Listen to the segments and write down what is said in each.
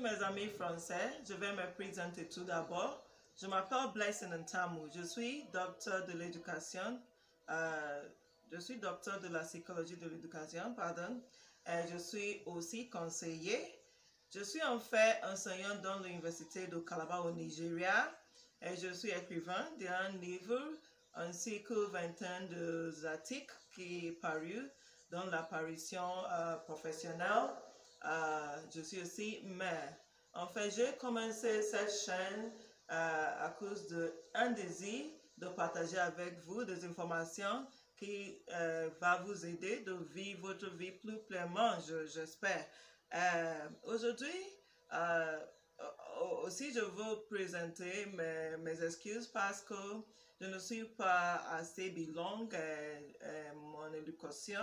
Mes amis français, je vais me présenter tout d'abord. Je m'appelle Blaise Ntamu, je suis docteur de l'éducation, euh, je suis docteur de la psychologie de l'éducation, pardon, et je suis aussi conseiller. Je suis en fait enseignant dans l'université de Calabar au Nigeria et je suis écrivain d'un livre ainsi que vingtaine de articles qui est paru dans l'apparition euh, professionnelle. Je suis aussi mère. En fait, j'ai commencé cette chaîne euh, à cause d'un désir de partager avec vous des informations qui euh, va vous aider de vivre votre vie plus pleinement, j'espère. Euh, Aujourd'hui, euh, aussi, je veux présenter mes, mes, excuses parce que je ne suis pas assez bilingue. Mon éducation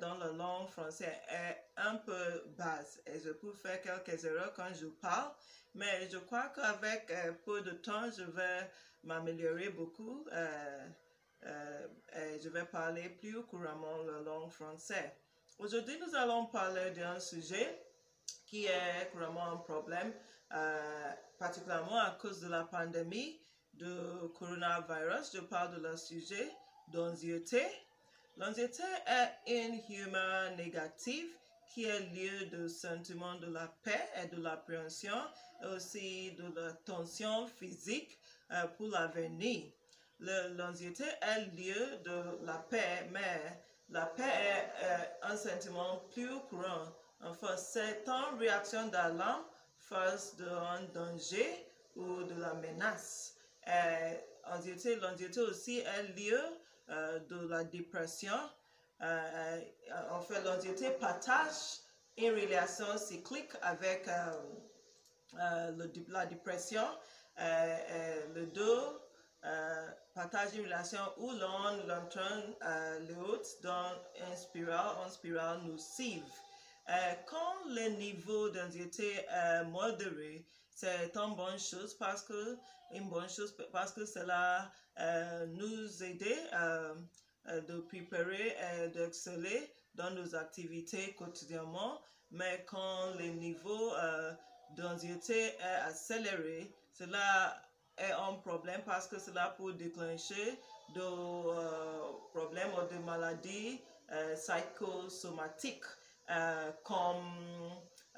dans la langue française est un peu basse et je peux faire quelques erreurs quand je parle. Mais je crois qu'avec peu de temps, je vais m'améliorer beaucoup. Euh, euh, et je vais parler plus couramment la langue française. Aujourd'hui, nous allons parler d'un sujet qui est couramment un problème, euh, particulièrement à cause de la pandémie de coronavirus. Je parle de le sujet d'anxiété. L'anxiété est une humeur négative qui est lieu de sentiment de la paix et de l'appréhension, aussi de la tension physique euh, pour l'avenir. L'anxiété est lieu de la paix, mais la paix est un sentiment plus courant. Enfin, c'est une réaction d'alarme face d'un danger ou de la menace. L'anxiété aussi est lieu euh, de la dépression. Euh, en fait, l'anxiété partage une relation cyclique avec euh, la dépression. le dos euh, partage une relation où l'on entraîne euh, l'autre dans une spirale, une spirale nocive. Euh, quand le niveau d'anxiété est modéré, c'est une bonne chose parce que cela euh, nous aide euh, de préparer et d'exceller dans nos activités quotidiennement. Mais quand le niveau euh, d'anxiété est accéléré, cela est un problème parce que cela peut déclencher de euh, problèmes ou de maladies euh, psychosomatiques euh, comme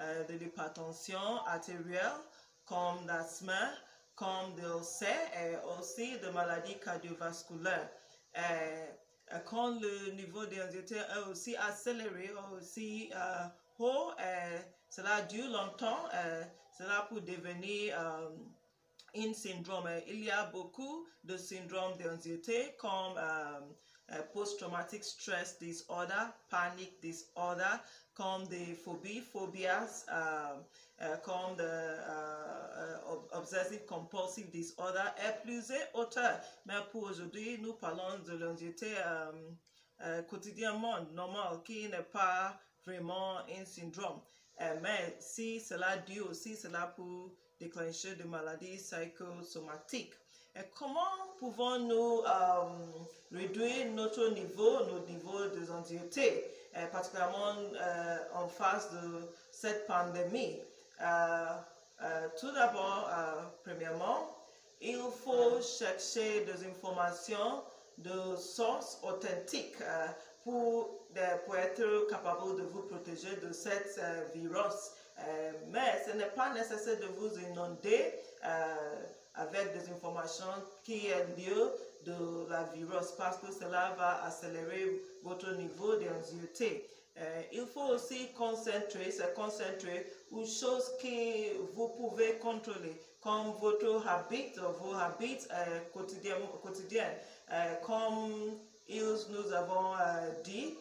euh, de l'hypertension artérielle, comme l'asthme, comme de et aussi de maladies cardiovasculaires. Quand le niveau d'anxiété est aussi accéléré, aussi haut, et cela dure longtemps, cela peut devenir un syndrome. Il y a beaucoup de syndromes d'anxiété comme euh, euh, post-traumatic stress disorder, panic disorder, comme des phobies, phobias, euh, euh, comme de euh, obsessive compulsive disorder et plusieurs autres. Mais pour aujourd'hui, nous parlons de l'anxiété quotidiennement normale qui n'est pas vraiment un syndrome. mais si cela dit aussi, cela peut déclencher de maladies psychosomatiques. Comment pouvons-nous euh, réduire notre niveau, nos niveaux d'anxiété, particulièrement euh, en face de cette pandémie? Euh, euh tout d'abord, euh, premièrement, il faut chercher des informations de sources authentiques euh, pour, pour, être capable de vous protéger de cette virus. Euh, mais ce n'est pas nécessaire de vous inonder euh, avec des informations qui est lieu de la virus parce que cela va accélérer votre niveau d'anxiété. Euh, il faut aussi concentrer, se concentrer aux choses que vous pouvez contrôler, comme votre habit, vos habits euh, quotidiens. Euh, comme nous avons dit,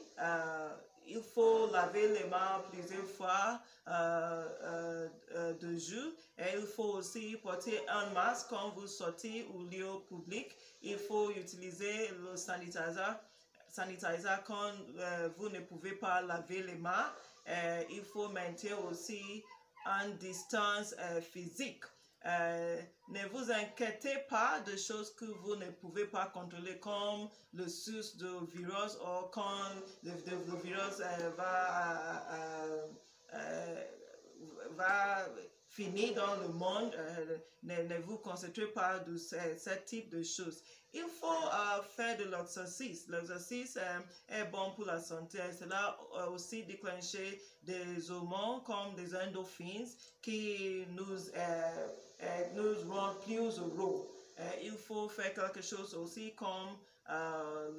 il faut laver les mains plusieurs fois euh, euh, euh, de jour et il faut aussi porter un masque quand vous sortez au lieu public. Il faut utiliser le sanitizer, sanitizer quand vous ne pouvez pas laver les mains. Il faut maintenir aussi une distance physique. Euh, ne vous inquiétez pas de choses que vous ne pouvez pas contrôler, comme le sus de virus ou quand le, virus euh, va, euh, va finir dans le monde, ne, vous concentrez pas de ce, ce type de choses. Il faut faire de l'exercice. L'exercice euh, est bon pour la santé. Cela aussi déclencher des hormones comme des endorphines qui nous, nous rendent plus heureux. il faut faire quelque chose aussi comme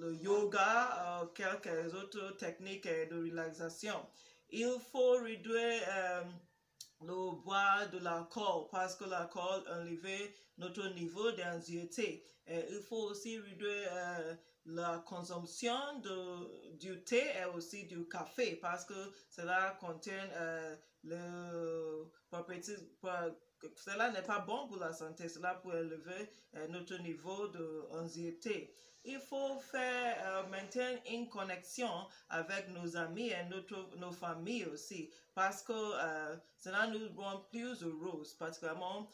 le yoga, quelques autres techniques de relaxation. Il faut réduire le bois de l'alcool parce que l'alcool enlève notre niveau d'anxiété. Il faut aussi réduire euh, la consommation de, du thé et aussi du café parce que cela contient euh, le cela n'est pas bon pour la santé, cela peut élever euh, notre niveau d'anxiété il faut faire euh, maintenir une connexion avec nos amis et notre, nos familles aussi, parce que euh, cela nous rend plus heureux, particulièrement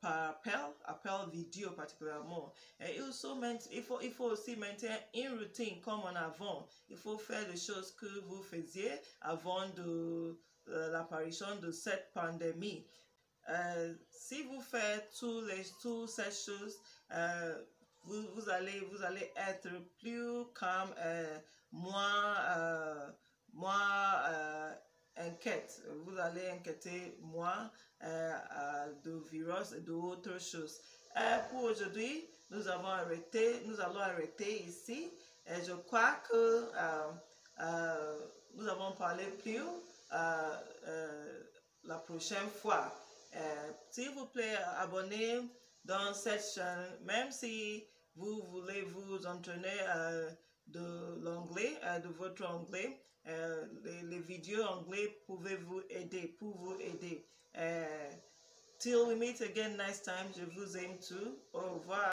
par appel, appel vidéo particulièrement. Et il, faut, il faut aussi maintenir une routine comme en avant. Il faut faire les choses que vous faisiez avant de l'apparition de cette pandémie. si vous faites tous les, toutes ces choses, vous, vous, allez, vous allez être plus calme, euh, moins, euh, moins euh, inquiète. Vous allez inquiéter moins euh, de virus et d'autres choses. pour aujourd'hui, nous avons arrêté, nous allons arrêter ici. Et je crois que nous avons parlé plus la prochaine fois. S'il vous plaît, abonnez dans cette chaîne, même si vous voulez vous entraîner euh, de l'anglais, euh, de votre anglais, euh, les, vidéos anglais pouvaient vous aider, pour vous aider. till we meet again next time, je vous aime tout. Au revoir.